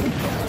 Yeah.